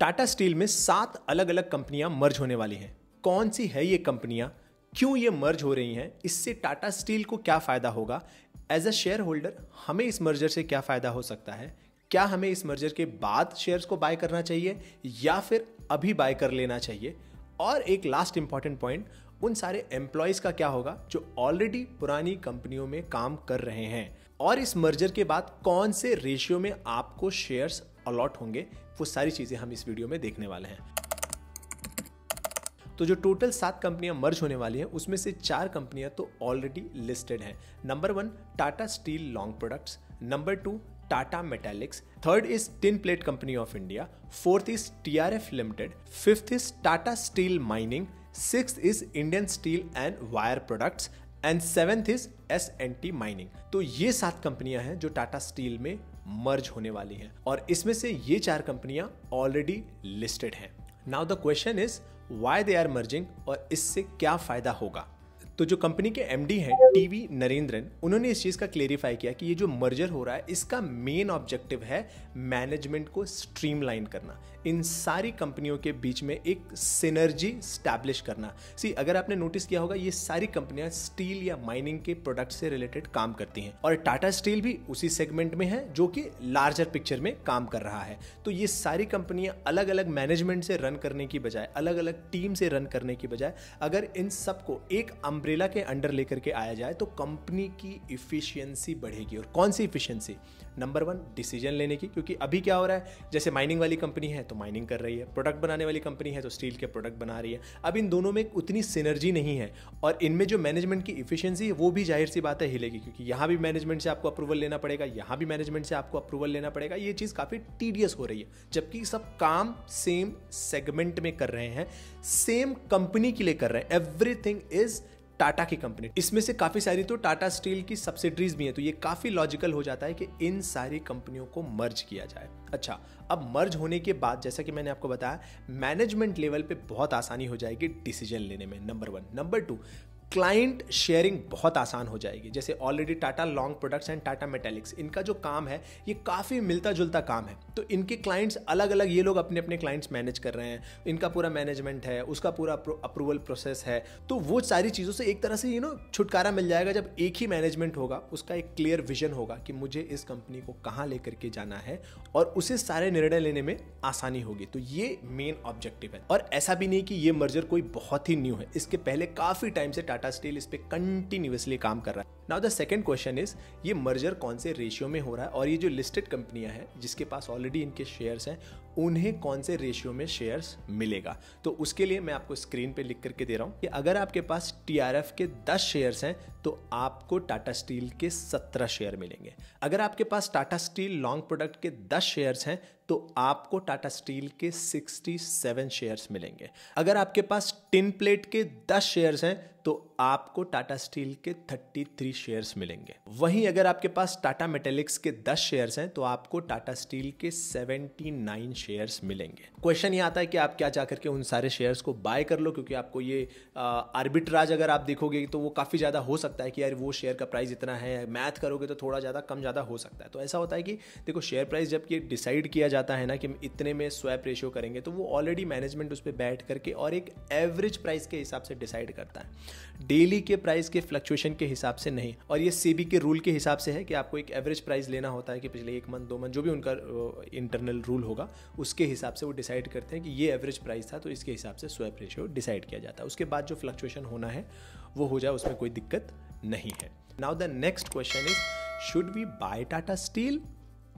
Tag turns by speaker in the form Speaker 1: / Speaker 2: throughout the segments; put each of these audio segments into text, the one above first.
Speaker 1: Tata steel में सात अलग अलग कंपनियाँ मर्ज होने वाली हैं। कौन सी है ये कंपनियाँ? क्यों ये मर्ज हो रही हैं? इससे टाटा स्टील को क्या फ़ायदा होगा? एज अ शेयर होल्डर हमें इस मर्जर से क्या फ़ायदा हो सकता है? क्या हमें इस मर्जर के बाद शेयर्स को बाय करना चाहिए? या फिर अभी बाय कर लेना चाहिए? और एक लास्ट इंपॉर्टेंट पॉइंट उन सारे एम्प्लॉयज़ का क्या होगा? जो ऑलरेडी पुरानी कंपनियों में काम कर रहे हैं। और इस मर्जर के बाद कौन से रेशियो में आपको शेयर्स अलॉट होंगे? वो सारी चीज़ें हम इस वीडियो में देखने वाले हैं। तो जो टोटल सात कंपनियाँ मर्ज होने वाली हैं, उसमें से चार कंपनियाँ तो ऑलरेडी लिस्टेड हैं। Number one Tata steel long products number two Tata Metaliks third is tin plate company of India fourth is TRF limited fifth is Tata steel mining six is Indian steel and wire products and seventh is S N T mining तो ये सात कंपनियाँ हैं जो Tata steel में मर्ज होने वाली है। और इसमें से ये चार कंपनियाँ ऑलरेडी लिस्टेड हैं। Now the question is why they are merging और इससे क्या फ़ायदा होगा? तो जो कंपनी के एमडी हैं टीवी नरेंद्रन उन्होंने इस चीज़ का क्लेरिफाई किया कि ये जो मर्जर हो रहा है, इसका मेन ऑब्जेक्टिव है मैनेजमेंट को स्ट्रीमलाइन करना। इन सारी कंपनियों के बीच में एक सिनर्जी स्टैब्लिश करना। सी अगर आपने नोटिस किया होगा, ये सारी कंपनियाँ स्टील या माइनिंग के प्रोडक्ट से रिलेटेड काम करती हैं। और टाटा स्टील भी उसी सेगमेंट में है, जो कि लार्जर पिक्चर में काम कर रहा है। तो ये सारी कंपनियाँ अलग अलग मैनेजमेंट से रन करने की बजाय अलग अलग टीम से रन करने की बजाय, अगर इन सबको एक अम्ब्रेला के अंडर लेकर के आया जाए तो कंपनी की इफिशियंसी बढ़ेगी। और कौन सी इफिशियंसी नंबर वन डिसीज़न लेने की, क्योंकि अभी क्या हो रहा है? जैसे माइनिंग वाली कंपनी है तो माइनिंग कर रही है। प्रोडक्ट बनाने वाली कंपनी है तो स्टील के प्रोडक्ट बना रही है। अब इन दोनों में उतनी सिनर्जी नहीं है। और इनमें जो मैनेजमेंट की इफिशियंसी है, वो भी ज़ाहिर सी बात है हिलेगी, क्योंकि यहाँ भी मैनेजमेंट से आपको अप्रूवल लेना पड़ेगा, यहाँ भी मैनेजमेंट से आपको अप्रूवल लेना पड़ेगा। ये चीज़ काफ़ी टीडियस हो रही है, जबकि सब काम सेम सेगमेंट में कर रहे हैं सेम कंपनी के लिए कर रहे हैं। एवरीथिंग इज़ टाटा की कंपनी। इसमें से काफ़ी सारी तो टाटा स्टील की सब्सिडरीज भी है तो ये काफ़ी लॉजिकल हो जाता है कि इन सारी कंपनियों को मर्ज किया जाए। अच्छा अब मर्ज होने के बाद, जैसा कि मैंने आपको बताया मैनेजमेंट लेवल पे बहुत आसानी हो जाएगी डिसीज़न लेने में number one number two client sharing बहुत आसान हो जाएगी। जैसे already Tata long products and Tata Metaliks इनका जो काम है, ये काफ़ी मिलता जुलता काम है। तो इनके क्लाइंट्स अलग अलग ये लोग अपने अपने क्लाइंट्स मैनेज कर रहे हैं। इनका पूरा मैनेजमेंट है, उसका पूरा अप्रूवल प्रोसेस है। तो वो सारी चीज़ों से एक तरह से यू नो छुटकारा मिल जाएगा जब एक ही मैनेजमेंट होगा, उसका एक क्लियर विजन होगा कि मुझे इस कंपनी को कहाँ लेकर के जाना है और उसे सारे निर्णय लेने में आसानी होगी। तो ये मेन ऑब्जेक्टिव है। और ऐसा भी नहीं कि ये मर्जर कोई बहुत ही न्यू है। इसके पहले काफ़ी टाइम से टाटा स्टील इस पर कंटिन्यूसली काम कर रहा है। Now the second question is ये मर्जर कौन से रेशियो में हो रहा है? और ये जो लिस्टेड कंपनियाँ हैं, जिसके पास ऑलरेडी इनके शेयर्स हैं उन्हें कौन से रेशियो में शेयर्स मिलेगा? तो उसके लिए मैं आपको स्क्रीन पे लिख करके दे रहा हूँ कि अगर आपके पास टीआरएफ के 10 शेयर्स हैं तो आपको टाटा स्टील के 17 शेयर मिलेंगे। अगर आपके पास टाटा स्टील लॉन्ग प्रोडक्ट के 10 शेयर्स हैं तो आपको टाटा स्टील के 67 शेयर्स मिलेंगे। अगर आपके पास टिन प्लेट के 10 शेयर्स हैं तो आपको टाटा स्टील के 33 शेयर्स मिलेंगे। वहीं अगर आपके पास टाटा मेटेलिक्स के 10 शेयर्स हैं तो आपको टाटा स्टील के 79 शेयर्स मिलेंगे। क्वेश्चन ये आता है कि आप क्या जाकर के उन सारे शेयर्स को बाय कर लो, क्योंकि आपको ये आर्बिट्राज अगर आप देखोगे तो वो काफ़ी ज़्यादा हो सकता है कि यार वो शेयर का प्राइस इतना है मैथ करोगे तो थोड़ा ज़्यादा कम ज़्यादा हो सकता है। तो ऐसा होता है कि देखो शेयर प्राइस जब ये डिसाइड किया जाता है ना कि इतने में स्वैप रेशियो करेंगे तो वो ऑलरेडी मैनेजमेंट उस पर बैठ करके और एक एवरेज प्राइस के हिसाब से डिसाइड करता है। डेली के प्राइस के फ्लक्चुएशन के हिसाब से नहीं। और ये सी के रूल के हिसाब से है कि आपको एक एवरेज प्राइस लेना होता है कि पिछले एक मंथ दो मंथ जो भी उनका इंटरनल रूल होगा उसके हिसाब से वो डिसाइड करते हैं कि ये एवरेज प्राइस था तो इसके हिसाब से स्वैप रेशियो डिसाइड किया जाता है। उसके बाद जो फ्लक्चुएशन होना है, वो हो जाए, उसमें कोई दिक्कत नहीं है। Now the next question is should we buy Tata steel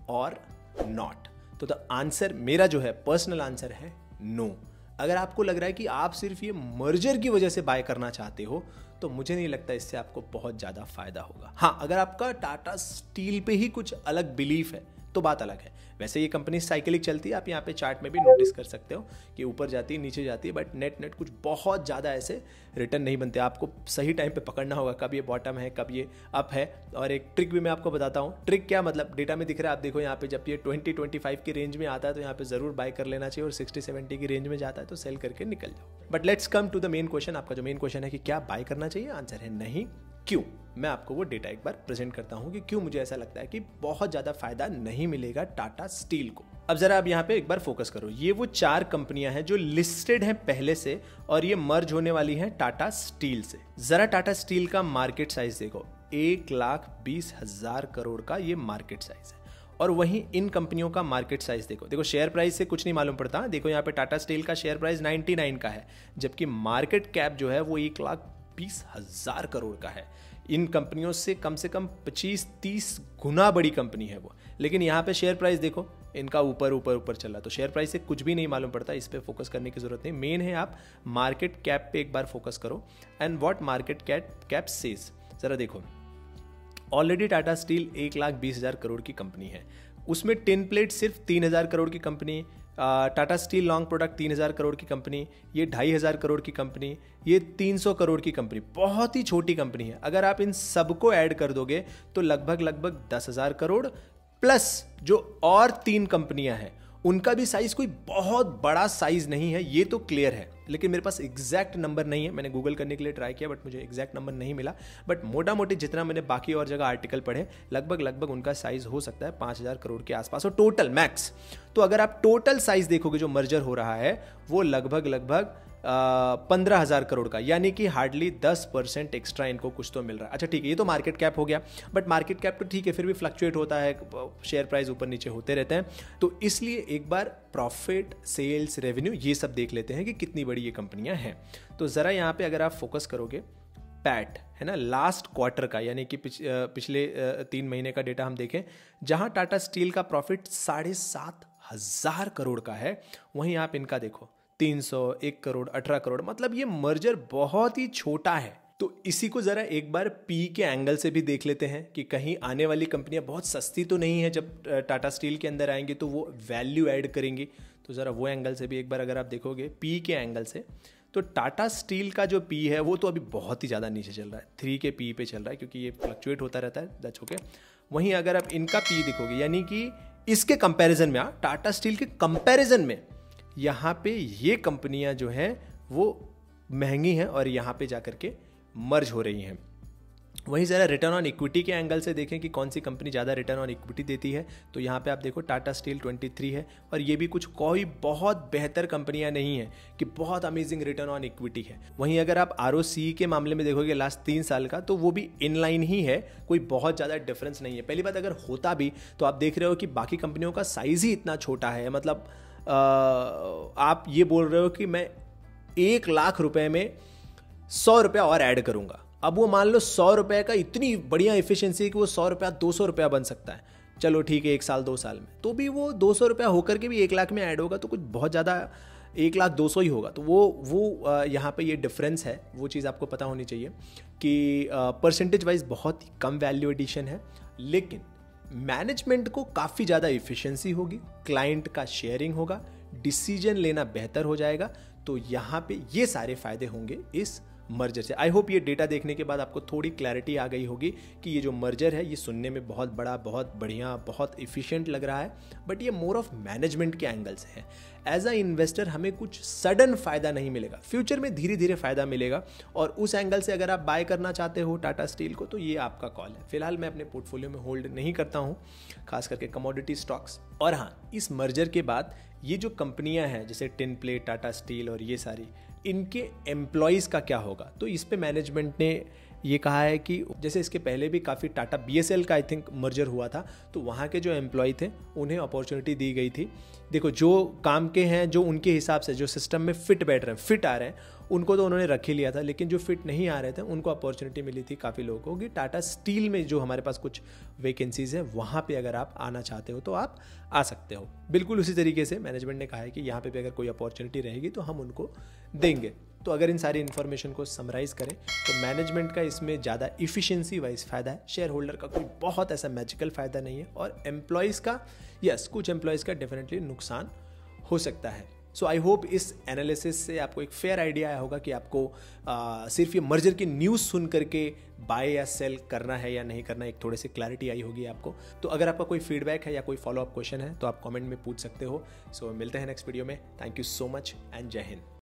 Speaker 1: और नॉट तो द आंसर मेरा जो है पर्सनल आंसर है नो no. अगर आपको लग रहा है कि आप सिर्फ़ ये मर्जर की वजह से बाय करना चाहते हो तो मुझे नहीं लगता इससे आपको बहुत ज़्यादा फ़ायदा होगा। हाँ अगर आपका टाटा स्टील पे ही कुछ अलग बिलीफ है तो बात अलग है। वैसे ये कंपनी साइकिलिक चलती है, आप यहाँ पे चार्ट में भी नोटिस कर सकते हो कि ऊपर जाती है, नीचे जाती है बट नेट नेट कुछ बहुत ज़्यादा ऐसे रिटर्न नहीं बनते। आपको सही टाइम पे पकड़ना होगा, कब ये बॉटम है, कब ये अप है। और एक ट्रिक भी मैं आपको बताता हूँ। ट्रिक क्या मतलब? डेटा में दिख रहा है, आप देखो यहाँ पे जब ये ट्वेंटी ट्वेंटी फाइव की रेंज में आता है तो यहाँ पे ज़रूर बाय कर लेना चाहिए और सिक्सटी सेवेंटी की रेंज में जाता है तो सेल करके निकल जाओ। But let's come to the main question आपका जो मेन क्वेश्चन है कि क्या बाय करना चाहिए? आंसर है नहीं। क्यों? मैं आपको वो डेटा एक बार प्रेजेंट करता हूँ कि क्यों मुझे ऐसा लगता है कि बहुत ज़्यादा फ़ायदा नहीं मिलेगा टाटा स्टील को। अब जरा आप यहाँ पे एक बार फोकस करो। ये वो चार कंपनियाँ हैं जो लिस्टेड हैं पहले से और ये मर्ज होने वाली हैं टाटा स्टील से। जरा टाटा स्टील का मार्केट साइज़ देखो। एक लाख बीस हज़ार करोड़ का ये मार्केट साइज़ है। और वहीं इन कंपनियों का मार्केट साइज़ देखो। देखो शेयर प्राइस से कुछ नहीं मालूम पड़ता। देखो, यहाँ पे टाटा स्टील का शेयर प्राइस 99 का है, जबकि मार्केट कैप जो है वो एक लाख बीस हज़ार करोड़ का है। इन कंपनियों से कम से कम 25-30 गुना बड़ी कंपनी है वो। लेकिन यहाँ पे शेयर प्राइस देखो, इनका ऊपर ऊपर ऊपर चल रहा तो शेयर प्राइस से कुछ भी नहीं मालूम पड़ता, इस पर फोकस करने की ज़रूरत नहीं। मेन है आप मार्केट कैप पे एक बार फोकस करो। And what market cap cap says जरा देखो। ऑलरेडी टाटा स्टील एक लाख बीस हज़ार करोड़ की कंपनी है। उसमें टिन प्लेट सिर्फ़ तीन हज़ार करोड़ की company Tata steel long product तीन हज़ार करोड़ की कंपनी, ये ढाई हज़ार करोड़ की कंपनी, ये तीन सौ करोड़ की कंपनी, बहुत ही छोटी कंपनी है। अगर आप इन सबको ऐड कर दोगे तो लगभग लगभग दस हज़ार करोड़, प्लस जो और तीन कंपनियाँ हैं उनका भी साइज़ कोई बहुत बड़ा साइज़ नहीं है, ये तो क्लियर है। लेकिन मेरे पास एग्जैक्ट नंबर नहीं है। मैंने गूगल करने के लिए ट्राई किया बट मुझे एग्जैक्ट नंबर नहीं मिला। बट मोटा मोटी जितना मैंने बाकी और जगह आर्टिकल पढ़े, लगभग लगभग उनका साइज़ हो सकता है पाँच हज़ार करोड़ के आसपास। और टोटल मैक्स तो अगर आप टोटल साइज़ देखोगे, जो मर्जर हो रहा है, वो लगभग लगभग पंद्रह हज़ार करोड़ का यानी कि हार्डली दस परसेंट एक्स्ट्रा इनको कुछ तो मिल रहा है। अच्छा ठीक है ये तो मार्केट कैप हो गया बट मार्केट कैप तो ठीक है फिर भी फ्लक्चुएट होता है शेयर प्राइस ऊपर नीचे होते रहते हैं। तो इसलिए एक बार प्रॉफिट सेल्स रेवेन्यू ये सब देख लेते हैं कि कितनी बड़ी ये कंपनियाँ हैं। तो ज़रा यहाँ पे अगर आप फोकस करोगे पैट है ना लास्ट क्वार्टर का यानी कि पिछ, पिछले तीन महीने का डेटा हम देखें जहाँ टाटा स्टील का प्रॉफिट साढ़े सात हज़ार करोड़ का है वहीं आप इनका देखो। तीन सौ, एक करोड़, अठारह करोड़ मतलब ये मर्जर बहुत ही छोटा है। तो इसी को ज़रा एक बार पी के एंगल से भी देख लेते हैं कि कहीं आने वाली कंपनियाँ बहुत सस्ती तो नहीं है, जब टाटा स्टील के अंदर आएँगे तो वो वैल्यू ऐड करेंगी। तो ज़रा वो एंगल से भी एक बार अगर आप देखोगे पी के एंगल से तो टाटा स्टील का जो पी है, वो तो अभी बहुत ही ज़्यादा नीचे चल रहा है। थ्री के पी पे चल रहा है, क्योंकि ये फ्लक्चुएट होता रहता है। दैट्स ओके वहीं अगर आप इनका पी देखोगे, यानी कि इसके कंपैरिजन में आ टाटा स्टील के कंपैरिजन में यहाँ पे ये कंपनियाँ जो हैं, वो महँगी हैं और यहाँ पे जाकर के मर्ज हो रही हैं। वहीं ज़रा रिटर्न ऑन इक्विटी के एंगल से देखें कि कौन सी कंपनी ज़्यादा रिटर्न ऑन इक्विटी देती है तो यहाँ पे आप देखो टाटा स्टील 23 है और ये भी कुछ कोई बहुत बेहतर कंपनियाँ नहीं है कि बहुत अमेजिंग रिटर्न ऑन इक्विटी है। वहीं अगर आप आर के मामले में देखोगे लास्ट तीन साल का तो वो भी इनलाइन ही है, कोई बहुत ज़्यादा डिफरेंस नहीं है। पहली बात, अगर होता भी तो आप देख रहे हो कि बाकी कंपनियों का साइज़ ही इतना छोटा है मतलब आप ये बोल रहे हो कि मैं एक लाख रुपए में सौ रुपया और ऐड करूँगा। अब वो मान लो सौ रुपए का इतनी बढ़िया इफिशियंसी कि वो सौ रुपया, दो सौ रुपया बन सकता है। चलो ठीक है, एक साल, दो साल में। तो भी वो दो सौ रुपया होकर के भी एक लाख में ऐड होगा तो कुछ बहुत ज़्यादा एक लाख, दो सौ ही होगा। तो वो वो यहाँ पे ये डिफरेंस है। वो चीज़ आपको पता होनी चाहिए कि परसेंटेज वाइज बहुत ही कम वैल्यू एडिशन है। लेकिन मैनेजमेंट को काफ़ी ज़्यादा इफिशियंसी होगी क्लाइंट का शेयरिंग होगा डिसीज़न लेना बेहतर हो जाएगा तो यहाँ पे ये सारे फ़ायदे होंगे इस मर्जर से। आई होप ये डेटा देखने के बाद आपको थोड़ी क्लैरिटी आ गई होगी कि ये जो मर्जर है, ये सुनने में बहुत बड़ा, बहुत बढ़िया, बहुत इफिशियंट लग रहा है। बट ये मोर ऑफ़ मैनेजमेंट के एंगल से है। एज अ इन्वेस्टर हमें कुछ सडन फ़ायदा नहीं मिलेगा। फ्यूचर में धीरे धीरे फ़ायदा मिलेगा। और उस एंगल से अगर आप बाय करना चाहते हो टाटा स्टील को तो ये आपका कॉल है। फ़िलहाल मैं अपने पोर्टफोलियो में होल्ड नहीं करता हूँ, खास करके कमोडिटी स्टॉक्स और हाँ इस मर्जर के बाद ये जो कंपनियाँ हैं, जैसे टिन प्लेट टाटा स्टील और ये सारी इनके एम्प्लॉयज़ का क्या होगा? तो इस पर मैनेजमेंट ने ये कहा है कि जैसे इसके पहले भी काफ़ी टाटा बीएसएल का आई थिंक मर्जर हुआ था तो वहाँ के जो एम्प्लॉय थे, उन्हें अपॉर्चुनिटी दी गई थी। देखो, जो काम के हैं, जो उनके हिसाब से, जो सिस्टम में फिट बैठ रहे हैं फिट आ रहे हैं, उनको तो उन्होंने रख ही लिया था, लेकिन जो फिट नहीं आ रहे थे, उनको अपॉर्चुनिटी मिली थी काफ़ी लोगों को कि टाटा स्टील में जो हमारे पास कुछ वैकेंसीज है, वहाँ पे अगर आप आना चाहते हो तो आप आ सकते हो। बिल्कुल उसी तरीके से मैनेजमेंट ने कहा है कि यहाँ पे भी अगर कोई अपॉर्चुनिटी रहेगी तो हम उनको देंगे। तो अगर इन सारी इन्फॉर्मेशन को समराइज़ करें तो मैनेजमेंट का इसमें ज़्यादा इफिशियंसी वाइज फ़ायदा है। शेयर होल्डर का कोई बहुत ऐसा मैजिकल फ़ायदा नहीं है और एम्प्लॉयज़ का यस कुछ एम्प्लॉयज़ का डेफिनेटली नुकसान हो सकता है। सो आई होप इस एनालिसिस से आपको एक फेयर आइडिया आया होगा कि आपको आ, सिर्फ़ ये मर्जर की न्यूज़ सुन करके बाय या सेल करना है या नहीं करना एक थोड़ी सी क्लैरिटी आई होगी आपको। तो अगर आपका कोई फीडबैक है या कोई फॉलोअप क्वेश्चन है तो आप कमेंट में पूछ सकते हो। सो so, मिलते हैं नेक्स्ट वीडियो में। Thank you so much and जय हिंद